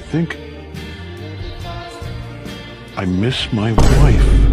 I think I miss my wife.